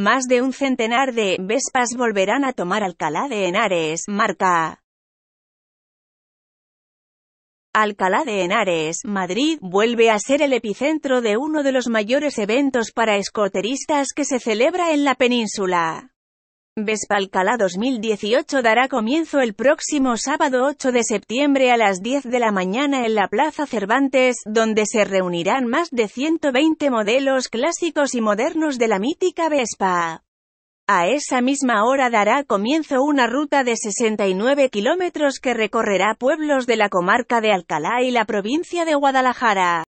Más de un centenar de Vespas volverán a tomar Alcalá de Henares, marca. Alcalá de Henares, Madrid, vuelve a ser el epicentro de uno de los mayores eventos para escoteristas que se celebra en la península. Vespa Alcalá 2018 dará comienzo el próximo sábado 8 de septiembre a las 10 de la mañana en la Plaza Cervantes, donde se reunirán más de 120 modelos clásicos y modernos de la mítica Vespa. A esa misma hora dará comienzo una ruta de 69 kilómetros que recorrerá pueblos de la comarca de Alcalá y la provincia de Guadalajara.